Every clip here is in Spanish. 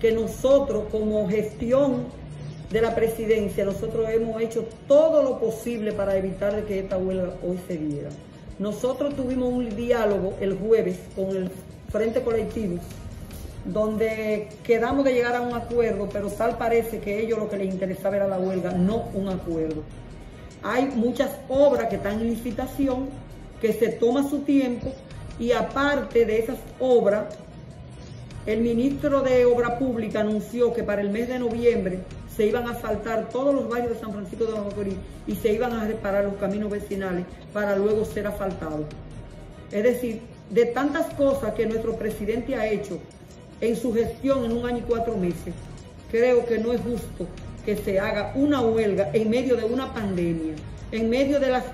Que nosotros como gestión de la presidencia, nosotros hemos hecho todo lo posible para evitar que esta huelga hoy se diera. Nosotros tuvimos un diálogo el jueves con el Frente Colectivo, donde quedamos de llegar a un acuerdo, pero tal parece que ellos lo que les interesaba era la huelga, no un acuerdo. Hay muchas obras que están en licitación, que se toma su tiempo, y aparte de esas obras, el ministro de Obra Pública anunció que para el mes de noviembre se iban a asfaltar todos los barrios de San Francisco de Macorís y se iban a reparar los caminos vecinales para luego ser asfaltados. Es decir, de tantas cosas que nuestro presidente ha hecho en su gestión en un año y cuatro meses, creo que no es justo que se haga una huelga en medio de una pandemia, en medio de las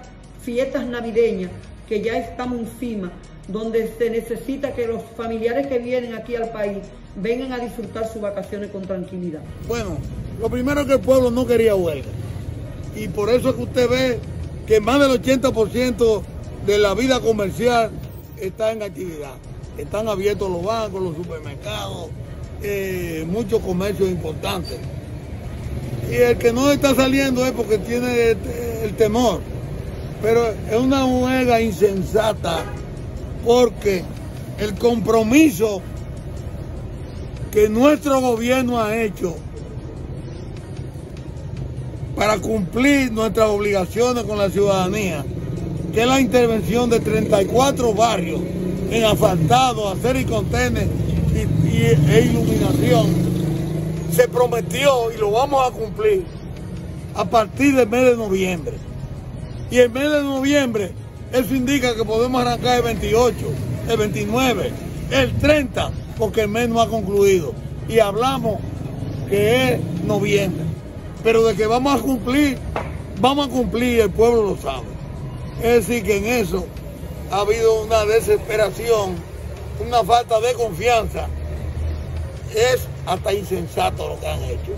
fiestas navideñas que ya estamos encima, donde se necesita que los familiares que vienen aquí al país vengan a disfrutar sus vacaciones con tranquilidad. Bueno, lo primero es que el pueblo no quería huelga. Y por eso es que usted ve que más del 80% de la vida comercial está en actividad. Están abiertos los bancos, los supermercados, eh, muchos comercios importantes. Y el que no está saliendo es porque tiene el temor. Pero es una huelga insensata porque el compromiso que nuestro gobierno ha hecho para cumplir nuestras obligaciones con la ciudadanía, que es la intervención de 34 barrios en asfaltado, hacer y contener y, e iluminación, se prometió y lo vamos a cumplir a partir del mes de noviembre. Y el mes de noviembre eso indica que podemos arrancar el 28, el 29, el 30, porque el mes no ha concluido. Y hablamos que es noviembre. Pero de que vamos a cumplir, vamos a cumplir, el pueblo lo sabe. Es decir, que en eso ha habido una desesperación, una falta de confianza. Es hasta insensato lo que han hecho.